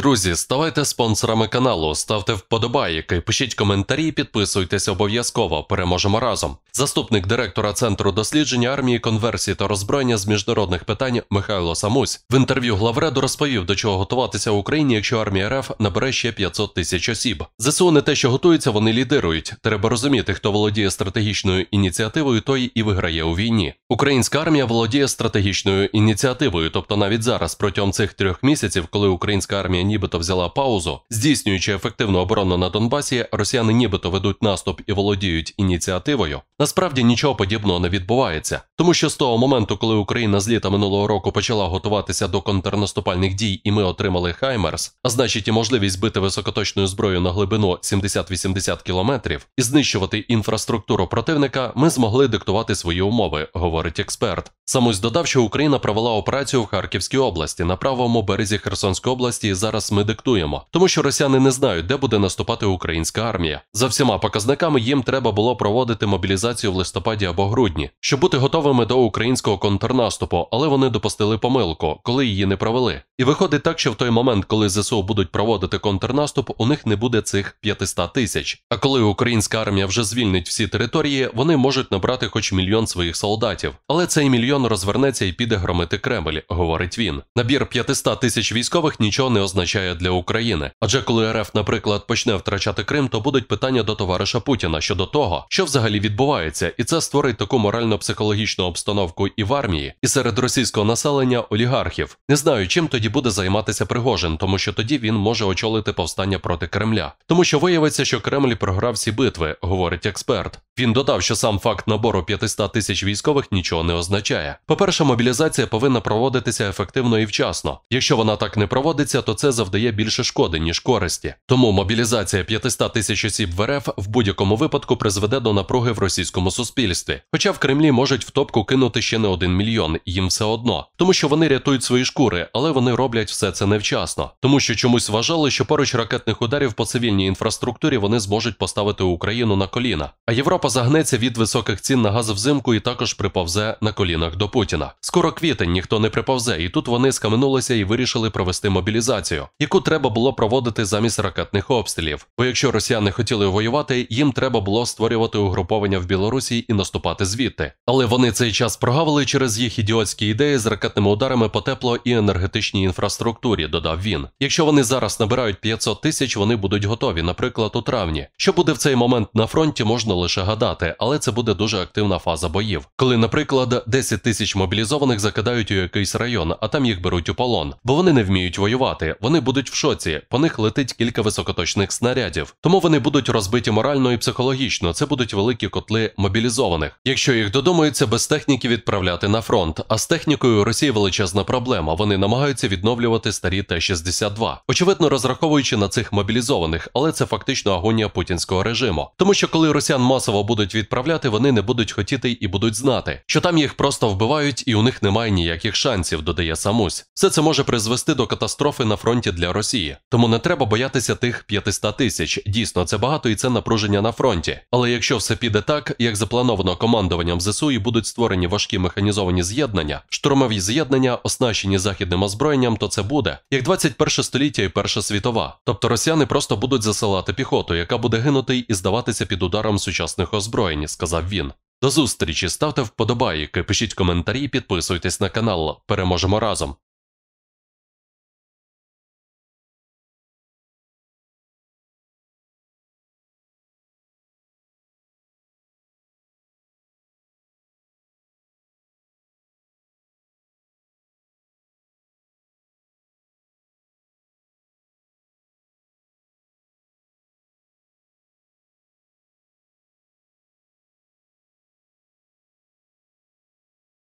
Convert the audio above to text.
Друзі, ставайте спонсорами каналу, ставте вподобайки, пишіть коментарі, підписуйтесь обов'язково. Переможемо разом. Заступник директора Центру дослідження армії, конверсії та роззброєння з міжнародних питань Михайло Самусь в інтерв'ю главреду розповів, до чого готуватися Україні, якщо армія РФ набере ще 500 тисяч осіб. ЗСУ не те, що готуються, вони лідирують. Треба розуміти, хто володіє стратегічною ініціативою, той і виграє у війні. Українська армія володіє стратегічною ініціативою, тобто навіть зараз, протягом цих трьох місяців, коли українська армія нібито взяла паузу, здійснюючи ефективну оборону на Донбасі, росіяни нібито ведуть наступ і володіють ініціативою. Насправді нічого подібного не відбувається, тому що з того моменту, коли Україна з літа минулого року почала готуватися до контрнаступальних дій, і ми отримали Хаймерс, а значить і можливість бити високоточною зброєю на глибину 70-80 кілометрів і знищувати інфраструктуру противника, ми змогли диктувати свої умови, говорить експерт. Самусь додав, що Україна провела операцію в Харківській області на правому березі Херсонської області. і Зараз ми диктуємо, тому що росіяни не знають, де буде наступати українська армія. За всіма показниками їм треба було проводити мобілізацію в листопаді або грудні, щоб бути готовими до українського контрнаступу, але вони допустили помилку, коли її не провели. І виходить так, що в той момент, коли ЗСУ будуть проводити контрнаступ, у них не буде цих 500 тисяч. А коли українська армія вже звільнить всі території, вони можуть набрати хоч мільйон своїх солдатів. Але цей мільйон розвернеться і піде громити Кремль, говорить він. Набір 500 тисяч військових нічого не означає для України. Адже коли РФ, наприклад, почне втрачати Крим, то будуть питання до товариша Путіна щодо того, що взагалі відбувається, і це створить таку морально-психологічну обстановку і в армії, і серед російського населення олігархів. Не знаю, чим тоді буде займатися Пригожин, тому що тоді він може очолити повстання проти Кремля. Тому що виявиться, що Кремль програв всі битви, говорить експерт. Він додав, що сам факт набору 500 тисяч військових нічого не означає. По-перше, мобілізація повинна проводитися ефективно і вчасно. Якщо вона так не проводиться, то це завдає більше шкоди, ніж користі. Тому мобілізація 500 тисяч осіб в РФ в будь-якому випадку призведе до напруги в російському суспільстві. Хоча в Кремлі можуть в топку кинути ще не один мільйон, їм все одно, тому що вони рятують свої шкури, але вони роблять все це невчасно, тому що чомусь вважали, що поруч ракетних ударів по цивільній інфраструктурі вони зможуть поставити Україну на коліна. А Європа загнеться від високих цін на газ взимку і також приповзе на колінах до Путіна. Скоро квітень ніхто не приповзе, і тут вони скаменулися і вирішили провести мобілізацію, яку треба було проводити замість ракетних обстрілів. Бо якщо росіяни хотіли воювати, їм треба було створювати угруповання в Білорусі і наступати звідти. Але вони цей час прогавили через їх ідіотські ідеї з ракетними ударами по тепло і енергетичній інфраструктурі, додав він. Якщо вони зараз набирають 500 тисяч, вони будуть готові, наприклад, у травні. Що буде в цей момент на фронті, можна лише гадати, але це буде дуже активна фаза боїв. Коли, наприклад, 10 тисяч мобілізованих закидають у якийсь район, а там їх беруть у полон, бо вони не вміють воювати, вони будуть в шоці, по них летить кілька високоточних снарядів. Тому вони будуть розбиті морально і психологічно. Це будуть великі котли мобілізованих. Якщо їх додумаються без техніки відправляти на фронт, а з технікою Росії величезна проблема. Вони намагаються відновлювати старі Т-62. Очевидно, розраховуючи на цих мобілізованих, але це фактично агонія путінського режиму. Тому що коли росіян масово будуть відправляти, вони не будуть хотіти і будуть знати, що там їх просто вбивають і у них немає ніяких шансів, додає Самусь. Все це може призвести до катастрофи на фронті для Росії. Тому не треба боятися тих 500 тисяч. Дійсно, це багато і це напруження на фронті. Але якщо все піде як заплановано командуванням ЗСУ і будуть створені важкі механізовані з'єднання, штурмові з'єднання, оснащені західним озброєнням, то це буде як 21 століття і Перша світова. Тобто росіяни просто будуть засилати піхоту, яка буде гинути і здаватися під ударом сучасних озброєнь, сказав він. До зустрічі, ставте вподобайки, пишіть коментарі, підписуйтесь на канал. Переможемо разом.